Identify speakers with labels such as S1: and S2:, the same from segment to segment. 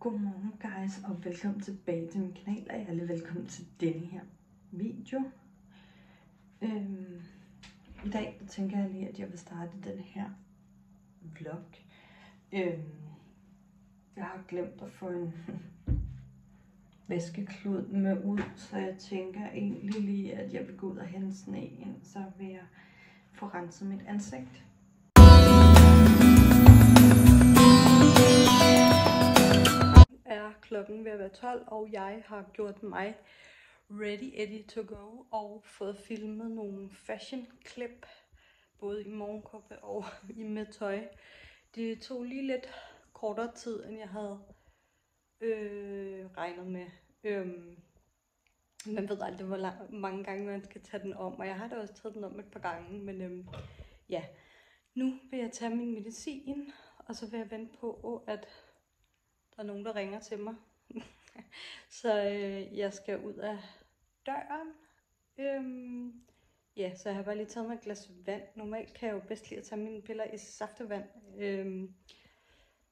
S1: Godmorgen guys, og velkommen tilbage til min kanal, og alle velkommen til denne her video. Øhm, I dag der tænker jeg lige, at jeg vil starte den her vlog. Øhm, jeg har glemt at få en vaskeklud med ud, så jeg tænker egentlig lige, at jeg vil gå ud og hente sådan en, så vil jeg få renset mit ansigt. Klokken ved at være 12, og jeg har gjort mig ready, ready to go, og fået filmet nogle fashion clip, både i morgenkåbe og i med tøj. Det tog lige lidt kortere tid, end jeg havde øh, regnet med. Øhm, man ved aldrig, hvor lang, mange gange man skal tage den om, og jeg har da også taget den om et par gange, men øhm, ja. Nu vil jeg tage min medicin, og så vil jeg vente på, at der er nogen, der ringer til mig. så øh, jeg skal ud af døren. Øhm, ja, så jeg har bare lige taget mig et glas vand. Normalt kan jeg jo bedst lide at tage mine piller i saftevand. Øhm,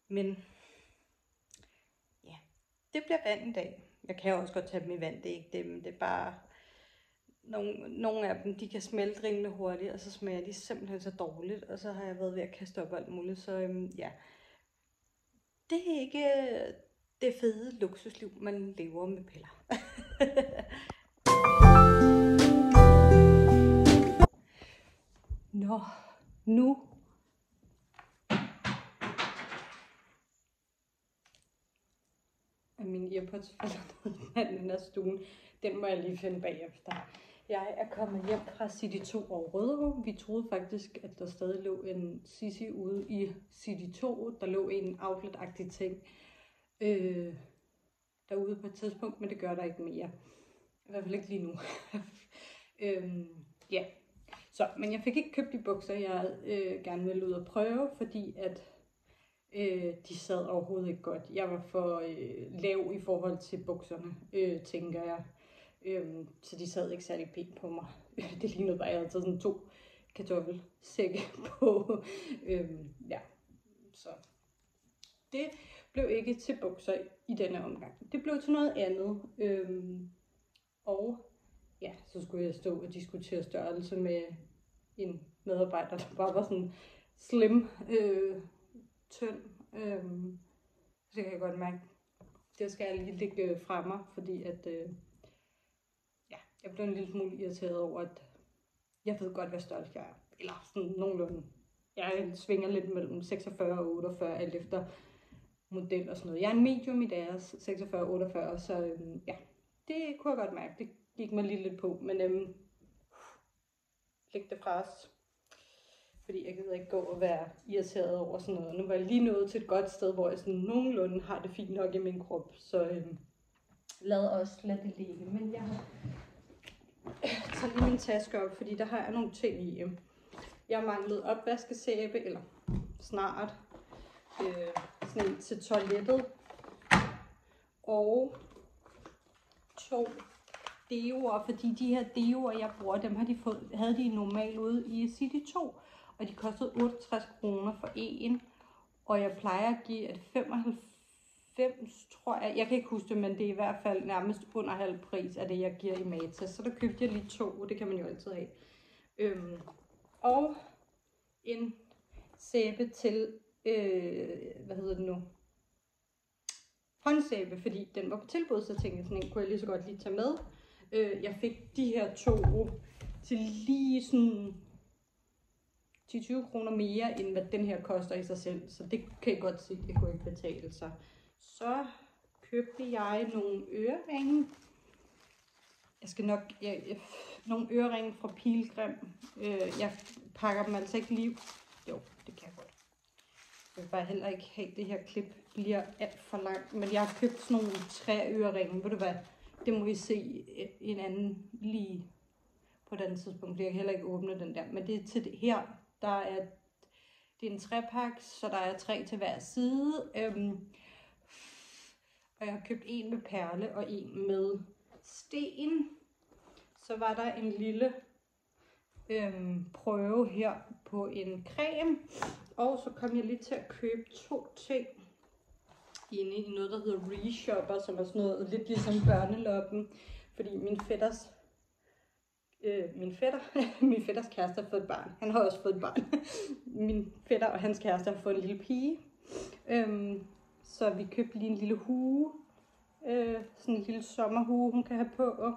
S1: men ja, det bliver vand i dag. Jeg kan jo også godt tage dem i vand, det er ikke dem. Det er bare, nogle, nogle af dem, de kan smelte rimelig hurtigt, og så smager de simpelthen så dårligt, og så har jeg været ved at kaste op alt muligt, så øhm, ja. Det er ikke øh, det fede luksusliv, man lever med piller. Nå, nu at min earpods falder ned af stuen. Den må jeg lige finde bagefter. Jeg er kommet hjem fra City 2 og Rødovre. Vi troede faktisk, at der stadig lå en Sisi ude i City 2. Der lå en outlet-agtig ting øh, derude på et tidspunkt, men det gør der ikke mere. I hvert fald ikke lige nu. øhm, ja. Så, men jeg fik ikke købt de bukser, jeg øh, gerne ville ud og prøve, fordi at øh, de sad overhovedet ikke godt. Jeg var for øh, lav i forhold til bukserne, øh, tænker jeg. Øhm, så de sad ikke særlig pænt på mig. Det lignede bare, at jeg havde taget sådan to kartoffelsække på. øhm, ja, så det blev ikke til bukser i denne omgang. Det blev til noget andet. Øhm, og ja, så skulle jeg stå og diskutere størrelse med en medarbejder, der bare var sådan slim, øh, tynd. Øhm, det kan jeg godt mærke, det skal jeg lige lægge øh, fra mig, fordi at, øh, jeg blev en lille smule irriteret over, at jeg ved godt, hvad størrelse jeg er. Eller sådan nogenlunde. Jeg svinger lidt mellem 46 og 48, alt efter model og sådan noget. Jeg er en medium i deres 46-48, så øhm, ja, det kunne jeg godt mærke. Det gik mig lige lidt på, men øhm, læg det fra os. Fordi jeg gider ikke gå og være irriteret over sådan noget. Nu var jeg lige nået til et godt sted, hvor jeg sådan nogenlunde har det fint nok i min krop. Så øhm, lad os lade det ligge. Men jeg har tager lige min taske op, fordi der har jeg nogle ting i. Jeg manglede opvaskesæbe, eller snart. Øh, sådan en til toilettet. Og to deoer, fordi de her deoer, jeg bruger, dem har de fået, havde de normalt ude i City 2, og de kostede 68 kroner for en, og jeg plejer at give at 95, tror jeg, jeg kan ikke huske det, men det er i hvert fald nærmest under halv pris af det, jeg giver i Matas, så der købte jeg lige to, det kan man jo altid have. Øhm, og en sæbe til øh, hvad hedder det nu, håndsæbe, fordi den var på tilbud, så tænkte jeg, sådan en kunne jeg lige så godt lige tage med. Øh, jeg fik de her to til lige sådan 10-20 kroner mere, end hvad den her koster i sig selv. Så det kan jeg godt se, det kunne ikke betale sig. Så købte jeg nogle øreringe. Jeg skal nok, jeg, jeg, nogle øreringe fra Pilgrim. Øh, jeg pakker dem altså ikke lige. Jo, det kan jeg godt. Jeg vil bare heller ikke have, det her klip bliver alt for langt. Men jeg har købt sådan nogle tre øreringe. Ved du hvad? Det må vi se en anden lige på et andet tidspunkt. Jeg kan heller ikke åbne den der. Men det er til det her. Der er, det er en trepak, så der er tre til hver side. Øhm, og jeg har købt en med perle og en med sten. Så var der en lille øhm, prøve her på en creme. Og så kom jeg lige til at købe to ting. inde i noget, der hedder Reshopper, som er sådan noget lidt ligesom børneloppen. Fordi min fætters øh, min fætter, min fætters kæreste har fået et barn. Han har også fået et barn. min fætter og hans kæreste har fået en lille pige. Øhm, så vi købte lige en lille hue. Øh, sådan en lille sommerhue, hun kan have på.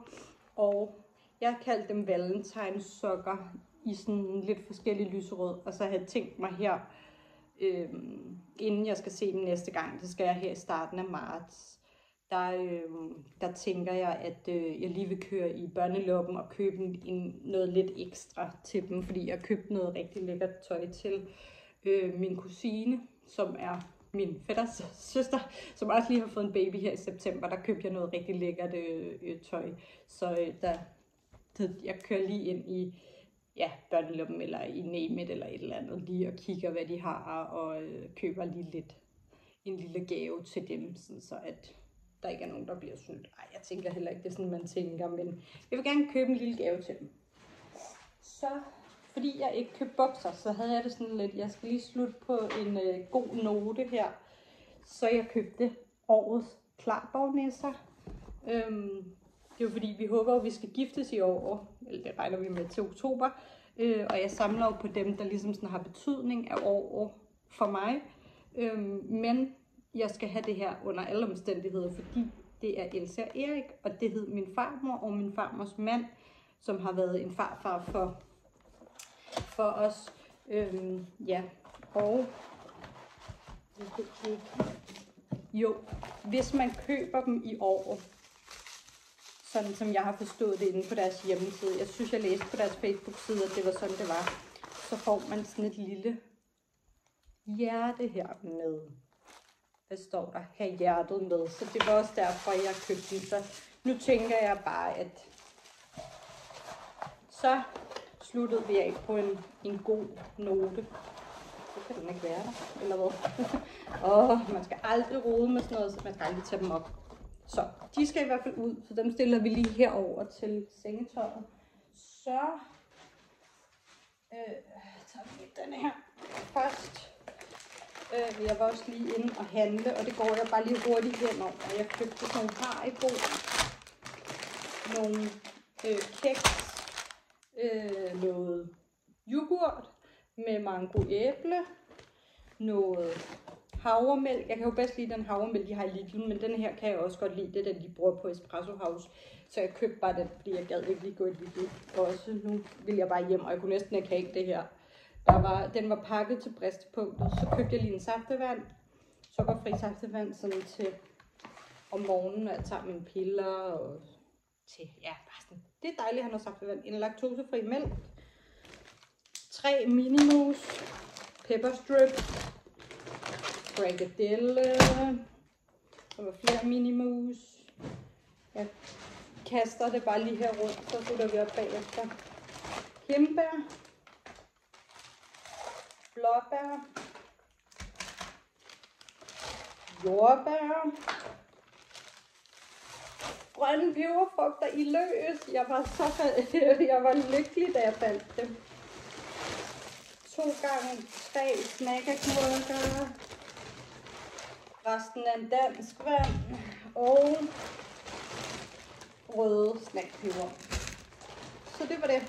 S1: Og jeg kaldte dem valentine sokker i sådan lidt forskellige lyserød. Og så havde jeg tænkt mig her, øh, inden jeg skal se dem næste gang, det skal jeg her i starten af marts, der, øh, der tænker jeg, at øh, jeg lige vil køre i børneloppen og købe en, noget lidt ekstra til dem, fordi jeg købte noget rigtig lækkert tøj til øh, min kusine, som er min fætters søster, som også lige har fået en baby her i september. Der købte jeg noget rigtig lækkert øh, øh tøj, så øh, der, der, jeg kører lige ind i ja, børneloppen eller i Nemet eller et eller andet, lige og kigger, hvad de har, og øh, køber lige lidt en lille gave til dem, sådan så at der ikke er nogen, der bliver snydt. Ej, jeg tænker heller ikke, det er sådan, man tænker, men jeg vil gerne købe en lille gave til dem. Så, fordi jeg ikke købte bukser, så havde jeg det sådan lidt, jeg skal lige slutte på en øh, god note her. Så jeg købte årets klarborgnisser. Øhm, det er jo fordi, vi håber, at vi skal giftes i år, eller det regner vi med til oktober. Øh, og jeg samler jo på dem, der ligesom sådan har betydning af år for mig. Øhm, men jeg skal have det her under alle omstændigheder, fordi det er Elsa og Erik, og det hed min farmor og min farmors mand, som har været en farfar for, for os. Øhm, ja, og jo, hvis man køber dem i år, sådan som jeg har forstået det inde på deres hjemmeside, jeg synes, jeg læste på deres Facebook-side, at det var sådan, det var, så får man sådan et lille hjerte her med hvad står der, Her hjertet med. Så det var også derfor, jeg købte den. Så nu tænker jeg bare, at så sluttede vi af på en, en god note. Så kan den ikke være der, eller hvad? Åh, oh, man skal aldrig rode med sådan noget, så man skal aldrig tage dem op. Så de skal i hvert fald ud, så dem stiller vi lige herover til sengetøjet. Så øh, tager vi den her først. Øh, jeg var også lige inde og handle, og det går jeg bare lige hurtigt hen Og jeg købte sådan nogle Haribo, nogle øh, kæks øh, noget yoghurt med mango æble, noget havremælk. Jeg kan jo bedst lide den havremælk, de har i Lidl, men den her kan jeg også godt lide. Det er den, de bruger på Espresso House. Så jeg købte bare den, fordi jeg gad ikke lige gå i Lidl. Og også nu vil jeg bare hjem, og jeg kunne næsten ikke have det her. Der var, den var pakket til bristepunktet. Så købte jeg lige en saftevand. Sukkerfri saftevand sådan til om morgenen, når jeg tager mine piller. Og til, ja, bare sådan. Det er dejligt at have noget saftevand. En laktosefri mælk. Tre minimus. Pepper strip. Frikadelle. Der var flere minimus. Jeg kaster det bare lige her rundt, så putter vi op bagefter. Kimbær. blåbær, jordbær, grønne peberfrugter i løs. Jeg var så jeg var lykkelig, da jeg fandt dem. To gange tre snakkerkurker. Resten af en dansk vand. Og røde snackpeber. Så det var det.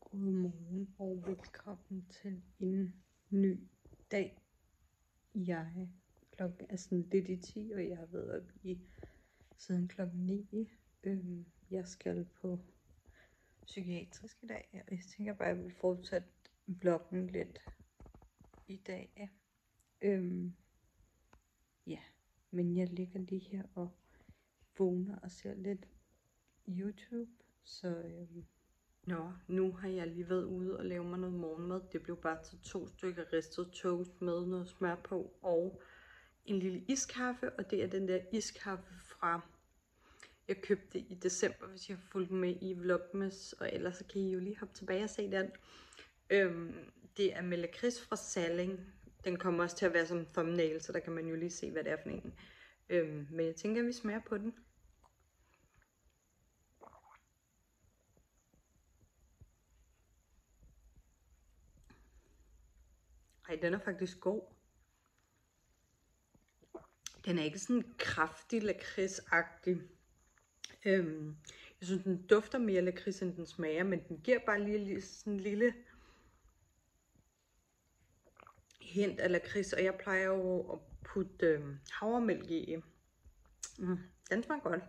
S1: Godmorgen og velkommen til en ny dag. Jeg klokken er sådan lidt i 10, og jeg har været op i siden klokken 9. Øhm, jeg skal på psykiatrisk i dag, og jeg tænker bare, at jeg vil fortsætte vloggen lidt i dag. Øhm, ja, men jeg ligger lige her og vågner og ser lidt YouTube, så øhm, Nå, nu har jeg lige været ude og lave mig noget morgenmad. Det blev bare til to stykker ristet toast med noget smør på og en lille iskaffe. Og det er den der iskaffe fra, jeg købte i december, hvis jeg har fulgt med i Vlogmas. Og ellers så kan I jo lige hoppe tilbage og se den. Øhm, det er med lakrids fra Salling. Den kommer også til at være som thumbnail, så der kan man jo lige se, hvad det er for en. Øhm, men jeg tænker, at vi smager på den. Ej, den er faktisk god. Den er ikke sådan kraftig lakridsagtig. Øhm, jeg synes, den dufter mere lakrids, end den smager, men den giver bare lige, lige sådan en lille hint af lakrids, og jeg plejer jo at putte øh, havremælk i. Mm, den smager godt.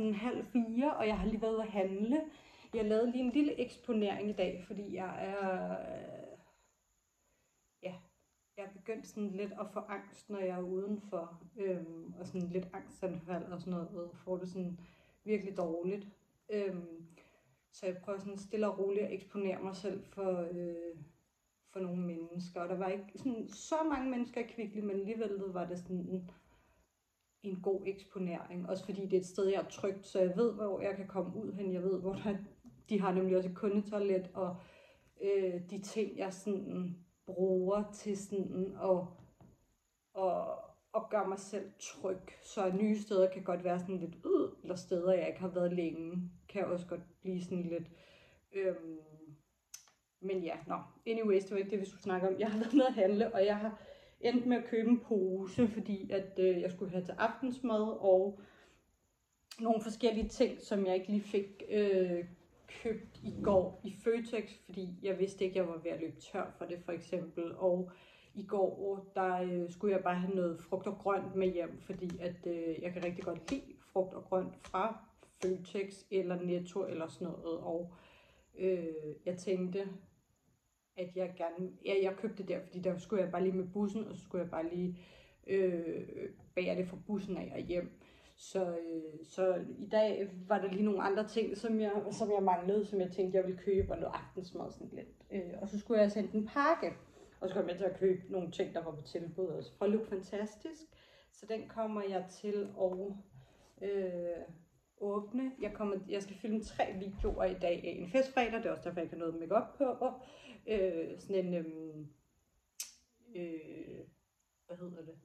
S1: Sådan halv fire, og jeg har lige været at handle. Jeg lavede lige en lille eksponering i dag, fordi jeg er... øh, Ja, jeg er begyndt sådan lidt at få angst, når jeg er udenfor. Øhm, og sådan lidt angstanfald og sådan noget. Og får det sådan virkelig dårligt. Øhm, så jeg prøver sådan stille og roligt at eksponere mig selv for... Øh, for nogle mennesker. Og der var ikke sådan, så mange mennesker i Kvickly, men alligevel var det sådan en, god eksponering. Også fordi det er et sted, jeg er trygt, så jeg ved, hvor jeg kan komme ud hen. Jeg ved, hvor der, de har nemlig også et kundetoilet, og øh, de ting, jeg sådan bruger til sådan at, og, og gøre mig selv tryg. Så nye steder kan godt være sådan lidt ud, eller steder, jeg ikke har været længe, kan også godt blive sådan lidt... Øhm, men ja, nå. Anyways, det var ikke det, vi skulle snakke om. Jeg har været nede at handle, og jeg har endte med at købe en pose, fordi at øh, jeg skulle have til aftensmad, og nogle forskellige ting, som jeg ikke lige fik øh, købt i går i Føtex, fordi jeg vidste ikke, at jeg var ved at løbe tør for det, for eksempel. Og i går, der øh, skulle jeg bare have noget frugt og grønt med hjem, fordi at øh, jeg kan rigtig godt lide frugt og grønt fra Føtex eller Netto eller sådan noget. Og øh, jeg tænkte, at jeg gerne, ja, jeg købte det der, fordi der skulle jeg bare lige med bussen, og så skulle jeg bare lige øh, bære det fra bussen af og hjem. Så, øh, så i dag var der lige nogle andre ting, som jeg, som jeg manglede, som jeg tænkte, jeg ville købe, og noget aftensmad sådan lidt. Øh, og så skulle jeg sende en pakke, og så kom jeg til at købe nogle ting, der var på tilbud også fra Look Fantastisk. Så den kommer jeg til at øh, åbne. Jeg, kommer, jeg skal filme tre videoer i dag. En festfredag, det er også derfor, jeg kan noget make på. Øh, sådan en, øhm, øh, hvad hedder det?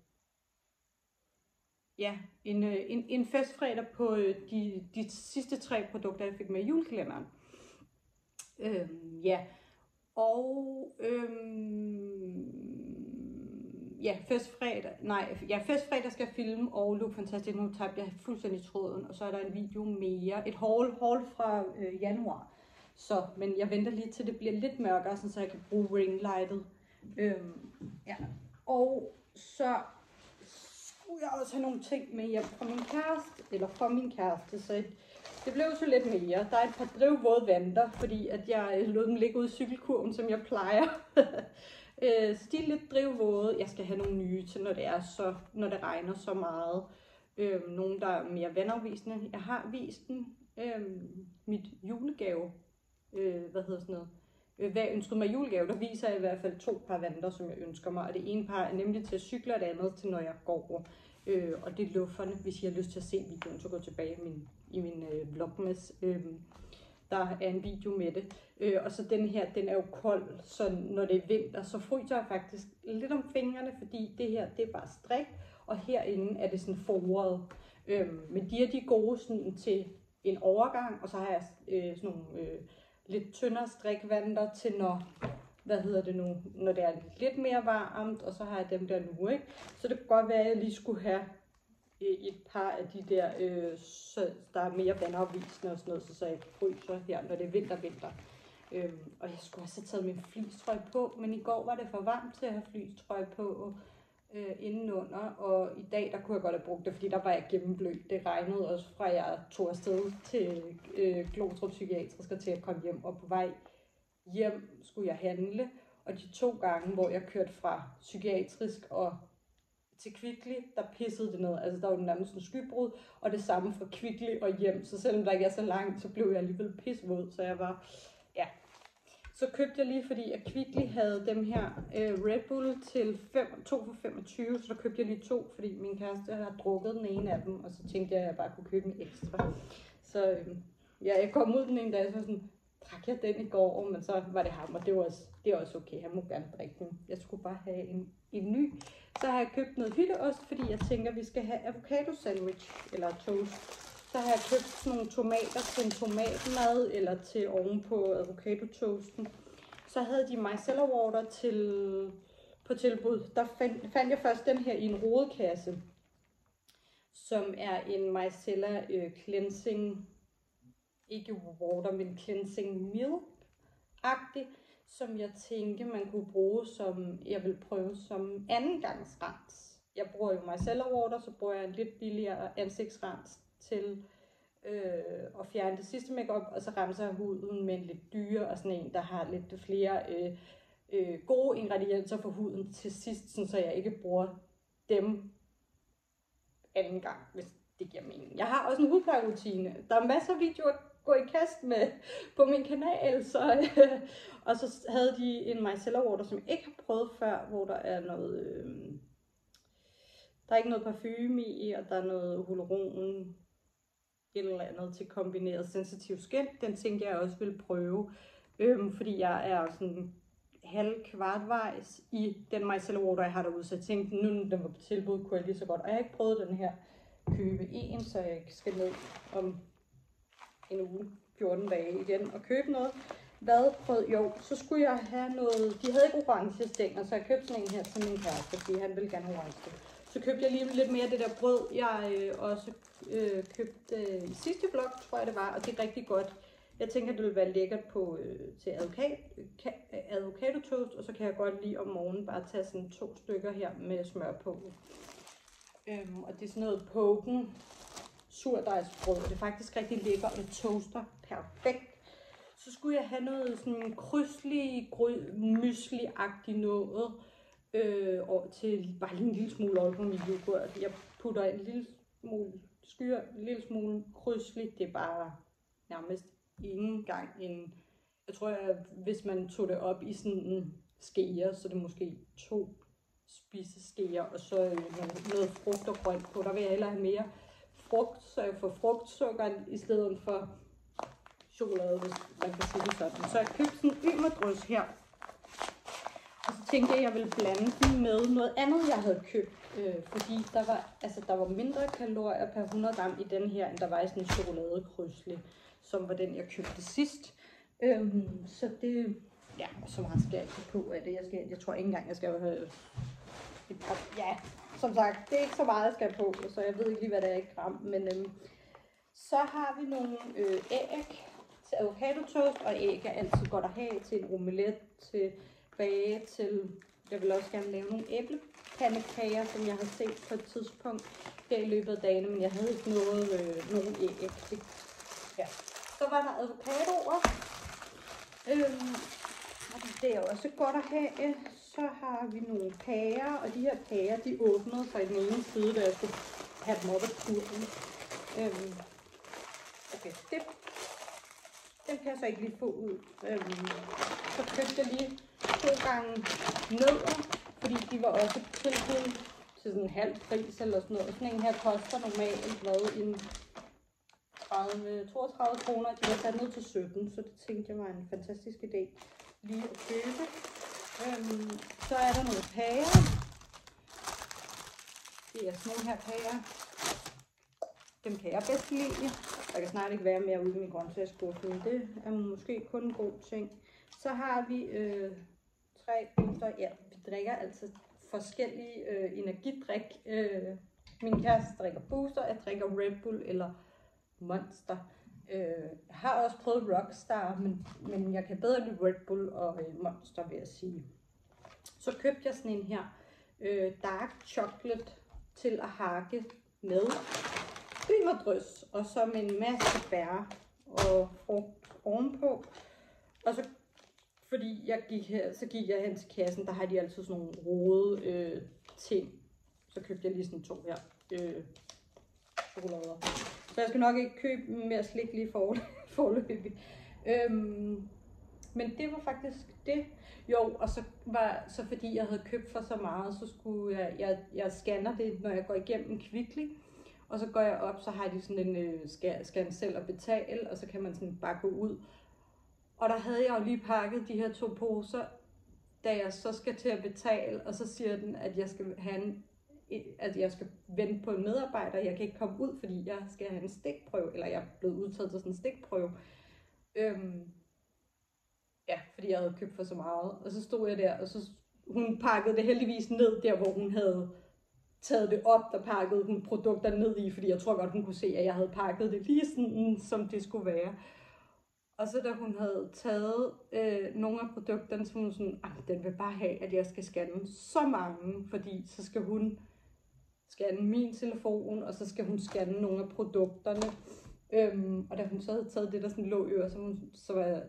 S1: Ja, en, øh, en, en festfredag på øh, de, de sidste tre produkter, jeg fik med i julekalenderen. Øhm, ja, og øhm, ja, festfredag, nej, ja, festfredag skal jeg filme, og Look Fantastic, nu tabte jeg fuldstændig tråden, og så er der en video mere, et haul, haul fra øh, januar. Så, men jeg venter lige til det bliver lidt mørkere, så jeg kan bruge ringlightet. Øhm, ja. Og så skulle jeg også have nogle ting med hjem fra min kæreste, eller fra min kæreste, så det blev så lidt mere. Der er et par drivvåde vanter, fordi at jeg lod dem ligge ude i cykelkurven, som jeg plejer. Øh, så de er lidt drivvåde. Jeg skal have nogle nye til, når det, er så, når det regner så meget. Øhm, nogle, der er mere vandafvisende. Jeg har vist den. Øhm, mit julegave øh, hvad hedder sådan noget, øh, hvad jeg ønskede mig julegave, der viser jeg i hvert fald to par vanter, som jeg ønsker mig. Og det ene par er nemlig til at cykle, og det andet til, når jeg går. Øh, og det er lufferne, hvis I har lyst til at se videoen, så gå tilbage i min, i min øh, vlogmas. Øh, der er en video med det. Øh, og så den her, den er jo kold, så når det er vinter, så fryser jeg faktisk lidt om fingrene, fordi det her, det er bare strik, og herinde er det sådan foret. Øh, men de er de gode sådan, til en overgang, og så har jeg øh, sådan nogle... Øh, lidt tyndere strikvanter til når, hvad hedder det nu, når det er lidt mere varmt, og så har jeg dem der nu, ikke? Så det kan godt være, at jeg lige skulle have et par af de der, øh, så der er mere vandafvisende og sådan noget, så, så jeg fryser her, når det er vinter, vinter. Øhm, og jeg skulle også have taget min flistrøj på, men i går var det for varmt til at have flistrøj på øh, indenunder, og i dag der kunne jeg godt have brugt det, fordi der var jeg gennemblødt. Det regnede også fra jeg tog afsted til øh, Glostrup Psykiatrisk og til at komme hjem, og på vej hjem skulle jeg handle, Og de to gange, hvor jeg kørte fra psykiatrisk og til Kvickly, der pissede det ned. Altså, der var nærmest en skybrud, og det samme fra Kvickly og hjem. Så selvom der ikke er så langt, så blev jeg alligevel pissvåd, Så jeg var. Så købte jeg lige, fordi jeg Kvickly havde dem her øh, Red Bull til 5, 2 for 25, så der købte jeg lige to, fordi min kæreste har drukket den ene af dem, og så tænkte jeg, at jeg bare kunne købe en ekstra. Så øh, ja, jeg kom ud den ene dag, så var sådan, drak jeg den i går, men så var det ham, og det var også, det er også okay, han må gerne drikke den. Jeg skulle bare have en, en ny. Så har jeg købt noget hytteost, fordi jeg tænker, at vi skal have avocado sandwich, eller toast. Så har jeg købt sådan nogle tomater til en tomatmad, eller til oven på avocado toasten. Så havde de micellar water til, på tilbud. Der fandt, fandt jeg først den her i en rodekasse, som er en micellar øh, cleansing ikke water, men cleansing milk-agtig, som jeg tænkte, man kunne bruge som, jeg vil prøve som andengangsrens. Jeg bruger jo micellar water, så bruger jeg en lidt billigere ansigtsrens til øh, at fjerne det sidste makeup, og så renser huden med en lidt dyre og sådan en, der har lidt flere øh, øh, gode ingredienser for huden til sidst, sådan, så jeg ikke bruger dem anden gang, hvis det giver mening. Jeg har også en hudplejerutine. Der er masser af videoer gå i kast med på min kanal. Så, og så havde de en micellar water, som jeg ikke har prøvet før, hvor der er noget... Øh, der er ikke noget parfume i, og der er noget hyaluron, et eller andet til kombineret sensitiv skin. Den tænkte jeg også ville prøve, øhm, fordi jeg er sådan halv kvartvejs i den micellar water, jeg har derude. Så jeg tænkte, nu den var på tilbud, kunne jeg lige så godt. Og jeg har ikke prøvet den her købe en, så jeg ikke skal ned om en uge, 14 dage igen og købe noget. Hvad prøvede? Jo, så skulle jeg have noget... De havde ikke orange stænger, så jeg købte sådan en her til min kæreste, fordi han ville gerne have orange. Så købte jeg lige lidt mere af det der brød, jeg øh, også øh, købte øh, i sidste vlog, tror jeg det var, og det er rigtig godt. Jeg tænker, det vil være lækkert på, øh, til avocado toast, og så kan jeg godt lige om morgenen bare tage sådan to stykker her med smør på. Øhm, og det er sådan noget poken surdejsbrød, og det er faktisk rigtig lækkert, og det toaster perfekt. Så skulle jeg have noget sådan krydslig, mysli-agtigt noget, øh, og til bare lige en lille smule olie. Jeg putter en lille smule skyr, en lille smule krydsligt. det er bare nærmest ingen gang en, jeg tror, at hvis man tog det op i sådan en skeer, så det er måske to spiseskeer, og så øh, noget, frugt og grønt på. Der vil jeg hellere have mere frugt, så jeg får frugtsukker i stedet for chokolade, hvis man kan sige det sådan. Så jeg købte sådan en ymerdrys her. Tænkte jeg, at jeg ville blande den med noget andet, jeg havde købt. Øh, fordi der var, altså, der var mindre kalorier per 100 gram i den her, end der var i sådan en chokoladekrydslig, som var den, jeg købte sidst. Øh, så det, ja, så meget skal jeg ikke på af det. Jeg, skal, jeg tror ikke engang, jeg skal have et par, ja, som sagt, det er ikke så meget, jeg skal på, så jeg ved ikke lige, hvad det er i gram. Men øhm, så har vi nogle øh, æg til avocado toast, og æg er altid godt at have til en omelet, til tilbage til... Jeg vil også gerne lave nogle æblepandekager, som jeg har set på et tidspunkt her i løbet af dagen, men jeg havde ikke noget, øh, nogen æg. Ja. Så var der avocadoer. Øhm, det er også godt at have så har vi nogle kager, og de her kager, de åbnede fra den ene side, da jeg skulle have dem op af kurven. Øhm, okay, det, den kan jeg så ikke lige få ud. Øhm, så købte jeg lige to gange nødder, fordi de var også tilbud til sådan en halv pris eller sådan noget. Sådan en her koster normalt hvad, en 30, 32 kroner. De var sat ned til 17, så det tænkte jeg var en fantastisk idé lige at købe. Øhm, så er der nogle pærer. Det er sådan nogle her pærer. Dem kan jeg bedst lide. Der kan snart ikke være mere ude i min grøntsagsskuffe, men det er måske kun en god ting. Så har vi øh, tre booster. Ja, vi drikker altså forskellige øh, energidrik. Øh, min kæreste drikker booster, jeg drikker Red Bull eller Monster. Øh, jeg har også prøvet Rockstar, men, men jeg kan bedre lide Red Bull og øh, Monster, vil jeg sige. Så købte jeg sådan en her øh, dark chocolate til at hakke med drys, og så med en masse bær og frugt ovenpå. Og så fordi jeg gik her, så gik jeg hen til kassen, der har de altid sådan nogle rode øh, ting. Så købte jeg lige sådan to her øh, chokolader. Så jeg skal nok ikke købe mere slik lige for, forløbig. Øhm, men det var faktisk det. Jo, og så var så fordi jeg havde købt for så meget, så skulle jeg, jeg, jeg scanner det, når jeg går igennem Kvickly. Og så går jeg op, så har de sådan en øh, skal, scan selv og betale, og så kan man sådan bare gå ud. Og der havde jeg jo lige pakket de her to poser, da jeg så skal til at betale, og så siger den, at jeg skal have en, at jeg skal vente på en medarbejder. Jeg kan ikke komme ud, fordi jeg skal have en stikprøve, eller jeg er blevet udtaget til sådan en stikprøve. Øhm, ja, fordi jeg havde købt for så meget. Og så stod jeg der, og så hun pakkede det heldigvis ned der, hvor hun havde taget det op, der pakkede hun produkter ned i, fordi jeg tror godt, hun kunne se, at jeg havde pakket det lige sådan, som det skulle være. Og så da hun havde taget øh, nogle af produkterne, så hun sådan, den vil bare have, at jeg skal scanne så mange, fordi så skal hun scanne min telefon, og så skal hun scanne nogle af produkterne. Øhm, og da hun så havde taget det, der sådan lå i øret, så, hun, så var jeg,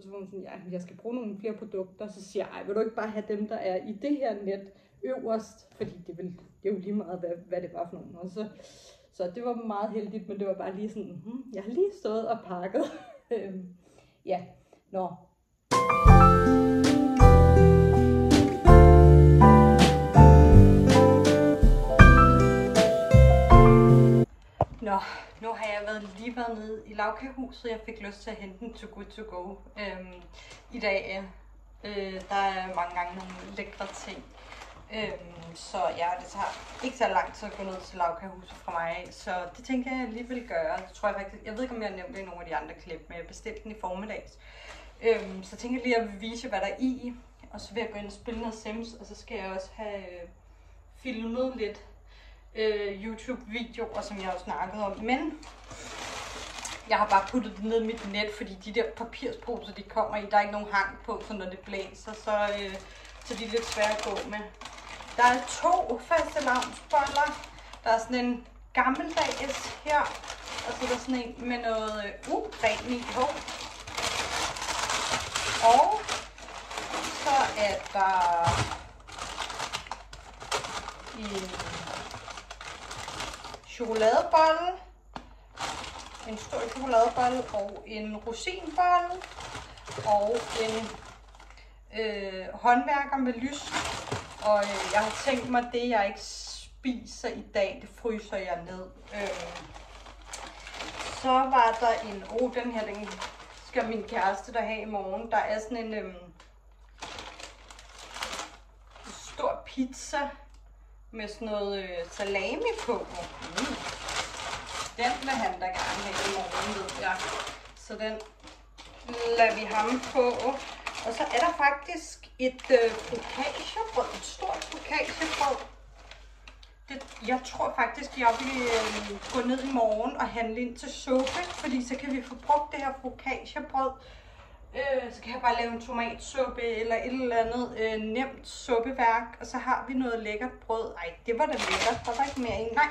S1: så var hun sådan, ja, jeg skal bruge nogle flere produkter. Så siger jeg, vil du ikke bare have dem, der er i det her net øverst? Fordi det, vil, det er jo lige meget, hvad, hvad det var for nogen. Og så, så det var meget heldigt, men det var bare lige sådan, hmm, jeg har lige stået og pakket øhm, ja, nå. Nå, nu har jeg været lige været nede i lavkagehuset. Jeg fik lyst til at hente en To Good To Go øhm, i dag. Øh, der er mange gange nogle lækre ting. Øhm, så ja, det tager ikke så lang tid at gå ned til lavkagehuset fra mig Så det tænker jeg, jeg lige vil gøre. Det tror jeg faktisk, jeg ved ikke, om jeg har nævnt det i nogle af de andre klip, men jeg bestilte den i formiddags. Øhm, så tænker jeg lige at vise hvad der er i. Og så vil jeg gå ind og spille noget Sims, og så skal jeg også have øh, filmet lidt øh, YouTube-videoer, som jeg har snakket om. Men jeg har bare puttet det ned i mit net, fordi de der papirsposer, de kommer i, der er ikke nogen hang på, så når det blæser, så, øh, så de er lidt svære at gå med. Der er to faste lavnsboller. Der er sådan en gammeldags her, og så er der sådan en med noget øh, uren i på. Og så er der en chokoladebolle, en stor chokoladebolle og en rosinbolle og en øh, håndværker med lys. Og øh, jeg har tænkt mig, det jeg ikke spiser i dag, det fryser jeg ned. Øh, så var der en, oh den her, den skal min kæreste der have i morgen. Der er sådan en øh, stor pizza med sådan noget øh, salami på. Mm. Den vil han da gerne have i morgen, ved jeg. Så den lader vi ham på. Og så er der faktisk et øh, brød et stort bokagebrød. Det, jeg tror faktisk, jeg vil øh, gå ned i morgen og handle ind til suppe, fordi så kan vi få brugt det her bokagebrød Øh, så kan jeg bare lave en tomatsuppe eller et eller andet øh, nemt suppeværk. Og så har vi noget lækkert brød. Ej, det var da lækkert. Der var ikke mere i. Nej.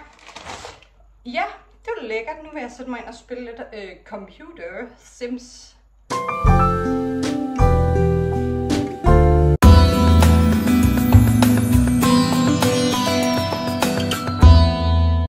S1: Ja, det var lækkert. Nu vil jeg sætte mig ind og spille lidt øh, computer sims.